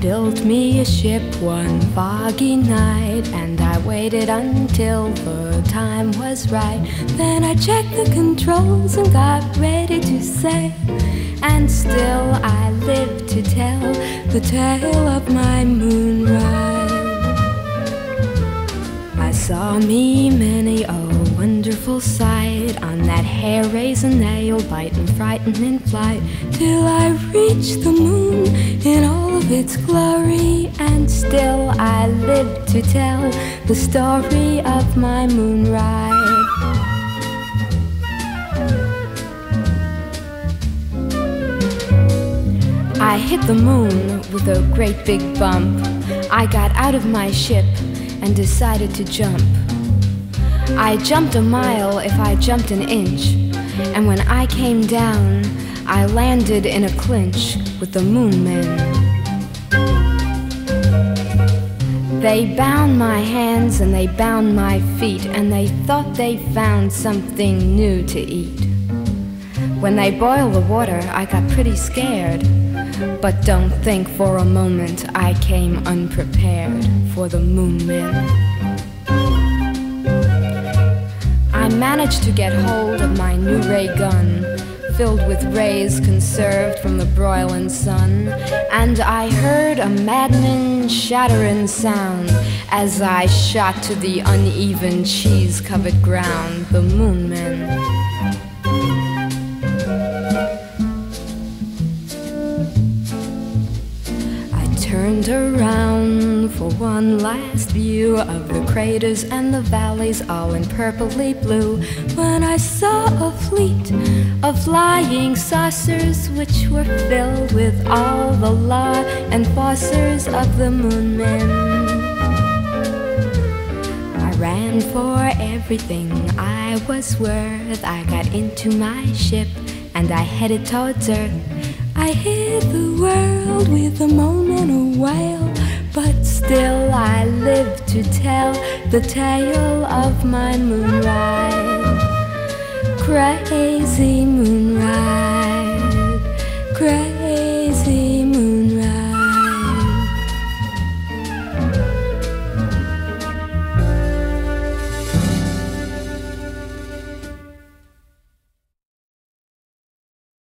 built me a ship one foggy night, and I waited until the time was right. Then I checked the controls and got ready to sail, and still I live to tell the tale of my moon ride. I saw me sight on that hair raisin nail biting, frightened in flight, till I reach the moon in all of its glory, and still I live to tell the story of my moon ride. I hit the moon with a great big bump. I got out of my ship and decided to jump. I jumped a mile if I jumped an inch, and when I came down, I landed in a clinch with the moon men. They bound my hands and they bound my feet, and they thought they found something new to eat. When they boiled the water, I got pretty scared. But don't think for a moment I came unprepared for the moon men. Managed to get hold of my new ray gun, filled with rays conserved from the broiling sun, and I heard a maddening, shattering sound as I shot to the uneven, cheese covered ground, the moon men. I turned around for one last view of the craters and the valleys, all in purpley blue, when I saw a fleet of flying saucers which were filled with all the law and enforcers of the moon men. I ran for everything I was worth. I got into my ship and I headed towards Earth. I hit the world with a to tell the tale of my moon ride. Crazy moon ride, crazy.